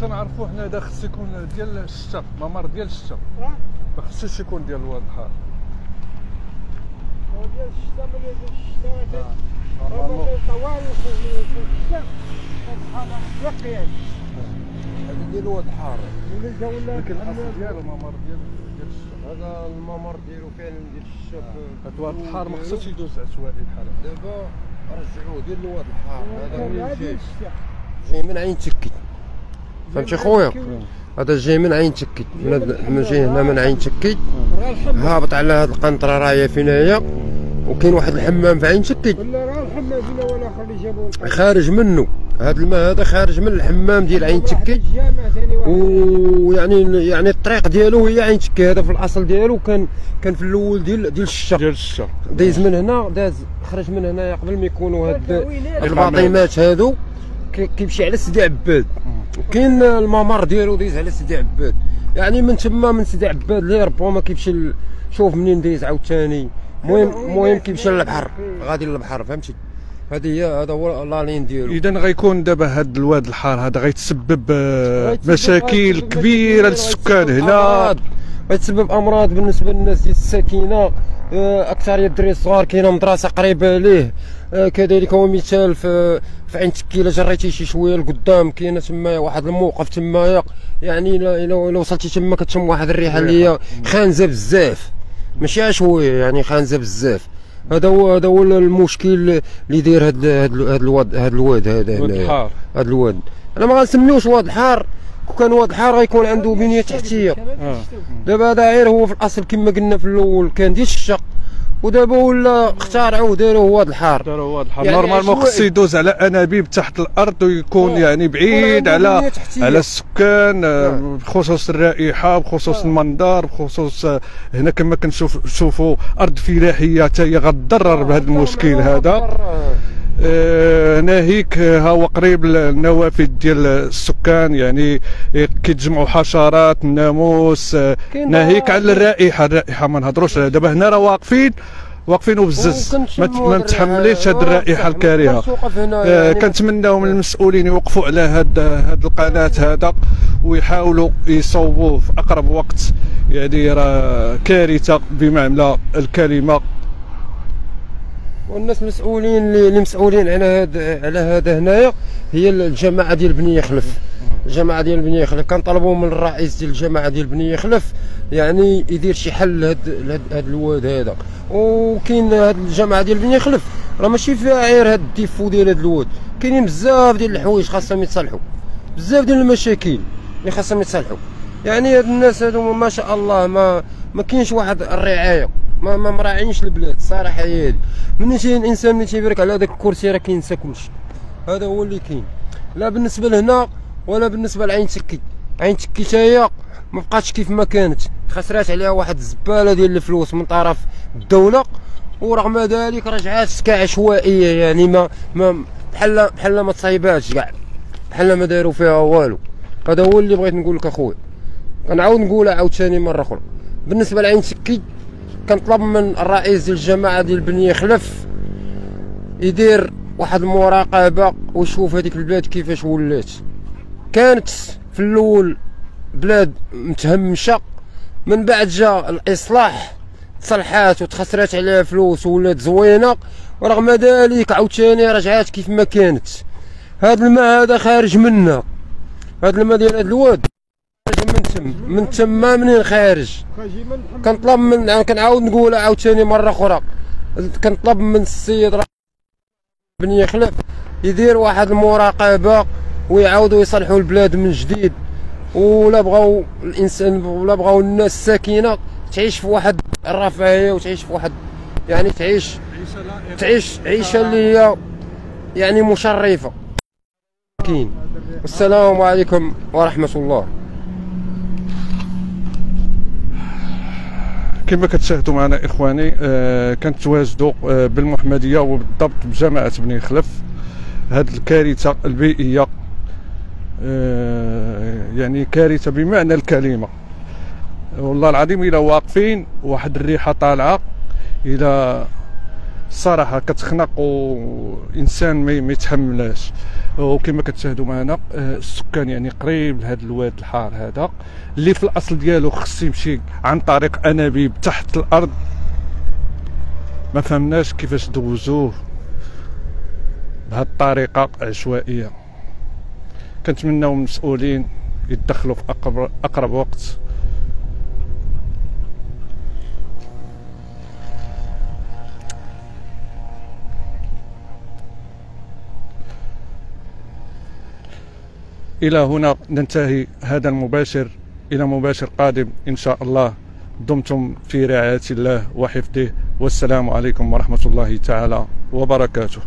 تنعرفوا حنا هذا خص يكون ديال الشتا ممر ديال الشتا. ما خصوش يكون ديال الواد الحار. هو ديال الشتا ملي ديال الشتا طوال في الشتا. هذا هذا ديال جا ولا لكن الأصل ديالو ممر ديال هذا الممر ديالو فعلا ديال الشاب هاد الواد الحار ما خصوش يدوز عشوائي بحال هكا دابا رجعوه ديال الواد الحار. هذا جاي من عين تكي فهمتي خويا؟ هذا جاي من عين تكي من جاي هنا من عين تكي هابط على هاد القنطرة راهي فينا هي وكاين واحد الحمام في عين تكي. خارج منه. هاد الماء هذا خارج من الحمام ديال عين تكي ويعني يعني الطريق ديالو هي عين تكي هذا في الأصل ديالو كان كان في الأول ديال ديال الشتا ديال الشتا دايز من هنا داز خرج من هنا قبل ما يكونوا هاد. ال bâtiments هادو. كي- كيمشي على سيدي عباد. وكاين الممر ديالو دايز على سيدي عباد. يعني من تما من سيدي عباد لي ربما كيمشي شوف منين دايز عاوتاني. المهم المهم كيمشي للبحر غادي للبحر فهمتي؟ هذه هي هذا هو لا لين ديالو. اذا غيكون دابا هاد الواد الحار هذا غيتسبب آه، مشاكل كبيرة للسكان غيتسبب هنا أمراض. غيتسبب أمراض بالنسبة للناس ديال الساكنة. اكثريه الدراري الصغار كاينة مدرسه قريبة ليه. آه، كذلك هو مثال في في عين تكي إلا جريتي شي شوية لقدام كاينة تما واحد الموقف تمايا يعني الا وصلتي تما كتشم واحد الريحة اللي هي خانزة بزاف. ماشي شوية يعني خانزة بزاف. هذا هو هذا هو المشكل اللي داير هاد هاد هاد الواد هذا الواد. الحار هاد الواد. أنا ما غنسميوش واد الحار. كان واد الحار غيكون عنده بنية تحتية آه. دابا هذا غير هو في الأصل كما قلنا في الأول كان ديال الشق ودابا ولا اخترعوه داروه واد الحار داروا واد الحار يعني نورمالمون عشوائي. خص يدوز على أنابيب تحت الأرض ويكون آه. يعني بعيد على. على السكان آه، آه. بخصوص الرائحة بخصوص آه. المنظر بخصوص هنا كما كنشوف نشوفوا أرض فلاحية حتى هي غتضرر بهذا المشكل هذا آه، ناهيك آه، ها هو قريب للنوافذ ديال السكان يعني كيتجمعوا حشرات الناموس آه، ناهيك على الرائحة الرائحة ما نهضروش. دابا هنا راه واقفين واقفين وبزز ما متحملينش هاد الرائحة الكريهه آه، كنتمناو من المسؤولين يوقفوا على هاد هاد القناة هذا ويحاولوا يصوبوه في أقرب وقت يعني راه كارثة بمعنى الكلمة والناس مسؤولين اللي مسؤولين على هذا على هذا هنايا هي الجماعة ديال بني يخلف الجماعة ديال بني يخلف كنطلبوا من الرئيس ديال الجماعة ديال بني يخلف يعني يدير شي حل لهاد هاد الواد هذا. وكاين هاد الجماعة ديال بني خلف راه ماشي فيها غير هاد ال défaut ديال هاد الواد. كاينين بزاف ديال الحوايج خاصهم يتصلحوا بزاف ديال المشاكل اللي خاصهم يتصلحوا يعني هاد الناس هادو ما شاء الله ما ما كاينش واحد الرعاية. ما ما مراعينش البلاد الصراحه هي هادي من شي الإنسان اللي تيبارك على هذاك الكرسي راه كينسى كلشي هذا هو اللي كاين. لا بالنسبة لهنا ولا بالنسبة لعين تكي عين تكي تا هي ما بقاتش كيف ما كانت. خسرات عليها واحد الزبالة ديال الفلوس من طرف الدولة ورغم ذلك رجعات كعشوائيه يعني ما ما بحال بحال ما تصايباتش كاع. بحال ما داروا فيها والو. هذا هو اللي بغيت نقول لك أخويا. كنعاود نقولها عاوتاني مرة أخرى. بالنسبة لعين تكي كنطلب من الرئيس ديال الجماعة ديال بني خلف يدير واحد المراقبة ويشوف هذيك البلاد كيفاش ولات. كانت في الأول بلاد متهمشة من بعد جا الإصلاح تصلحات وتخسرات عليها فلوس وولات زوينة ورغم ذلك عاوتاني رجعات كيف ما كانت. هذا الماء هذا خارج منا. هذا الماء ديال هذا الواد. من تم من تما منين خارج؟ كنطلب من يعني كنعاود نقولها عاوتاني مرة أخرى. كنطلب من السيد رئيس بني خلف يدير واحد المراقبة ويعاودوا يصلحوا البلاد من جديد. ولا بغاو الانسان ولا بغاو الناس الساكنه تعيش في واحد الرفاهية وتعيش في واحد يعني تعيش تعيش عيشة اللي هي يعني مشرفة. كاين. السلام عليكم ورحمة الله. كما كتشاهدوا معنا إخواني آه كنتواجدوا آه بالمحمدية وبالضبط بجامعة بني خلف. هذه الكارثة البيئية آه يعني كارثة بمعنى الكلمة. والله العظيم إلى واقفين واحد الريحة طالعة إلى الصراحه كتخنق وانسان ما يتحملهاش وكما كتشاهدوا معنا آه، السكان يعني قريب لهذا الواد الحار هذا اللي في الأصل ديالو خص يمشي عن طريق أنابيب تحت الأرض. ما فهمناش كيفاش دوزوه بهذه الطريقة عشوائية. كنتمناو من المسؤولين يتدخلوا في أقرب وقت. إلى هنا ننتهي هذا المباشر إلى مباشر قادم إن شاء الله. دمتم في رعاية الله وحفظه. والسلام عليكم ورحمة الله تعالى وبركاته.